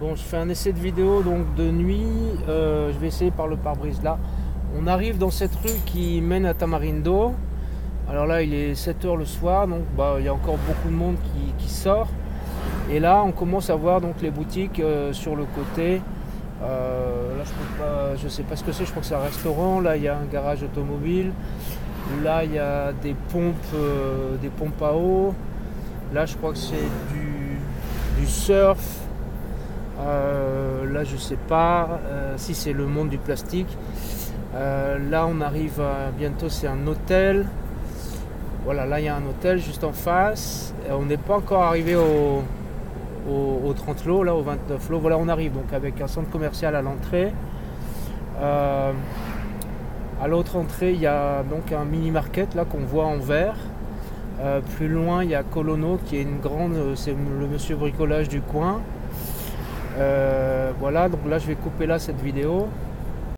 Bon, je fais un essai de vidéo donc de nuit. Euh, je vais essayer par le pare-brise là. On arrive dans cette rue qui mène à Tamarindo. Alors là, il est 7h le soir, donc bah, il y a encore beaucoup de monde qui, sort. Et là, on commence à voir donc les boutiques euh, sur le côté. Euh, là, je ne sais pas ce que c'est. Je crois que c'est un restaurant. Là, il y a un garage automobile. Là, il y a des pompes, des pompes à eau. Là, je crois que c'est du surf. Euh, je sais pas euh, si c'est le monde du plastique. Euh, là, on arrive bientôt, c'est un hôtel. Voilà, là, il y a un hôtel juste en face. on n'est pas encore arrivé au, 30 lots, là, au 29 lots. Voilà, on arrive donc avec un centre commercial à l'entrée. à l'autre entrée, il y a donc un mini market là qu'on voit en vert. plus loin, il y a Colono qui est une grande, c'est le monsieur bricolage du coin. Euh, voilà, donc là je vais couper là cette vidéo.